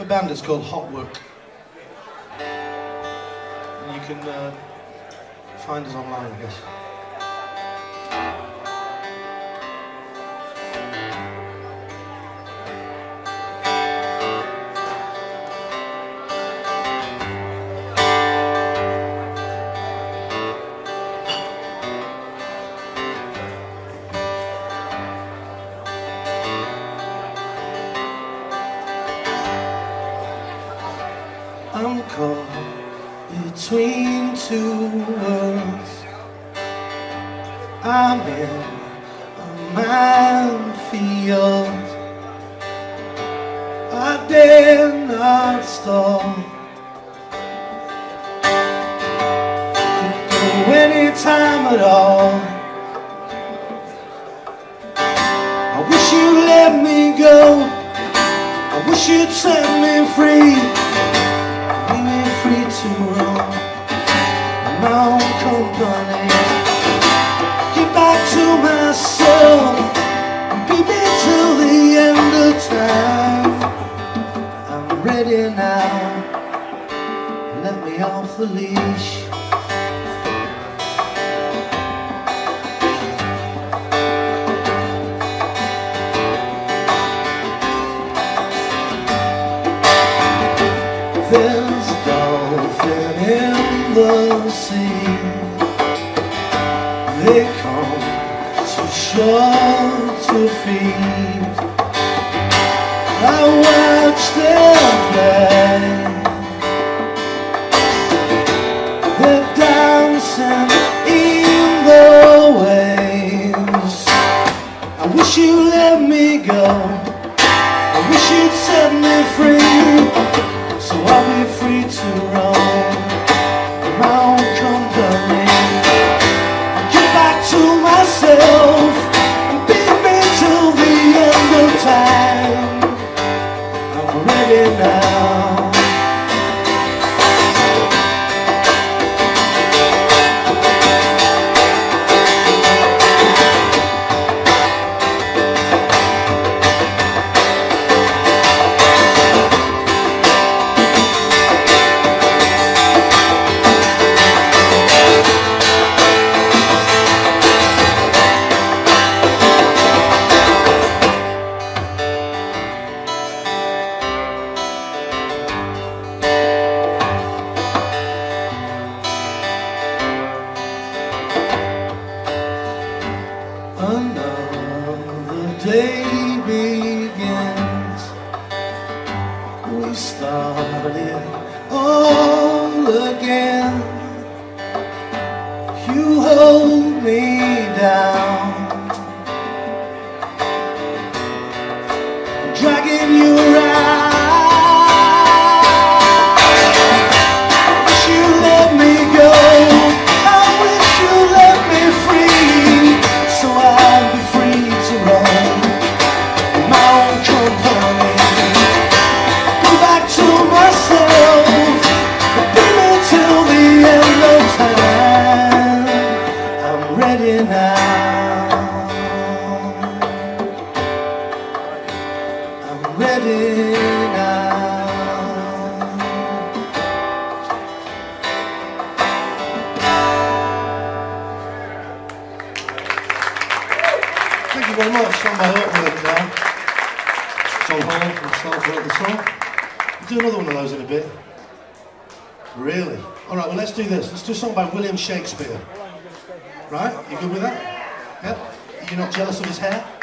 of a band, it's called Hot Work. And you can uh, find us online, I guess. Between two worlds. I'm in a minefield. I dare not stop. Could go any time at all. I wish you'd let me go. I wish you'd set me free. Own company. Get back to myself be me till the end of time. I'm ready now. Let me off the leash. There's a dolphin in the sea. They come to to feed. I watch them play. They're dancing in the waves. I wish you let me go. I wish you'd set me free. So I'll be free to day begins. We started all again. You hold me down, Thank you very much. Song by Hurtwork now. John Hall myself wrote the song. We'll do another one of those in a bit. Really? All right, well, let's do this. Let's do a song by William Shakespeare. Right? You good with that? Yep. You're not jealous of his hair?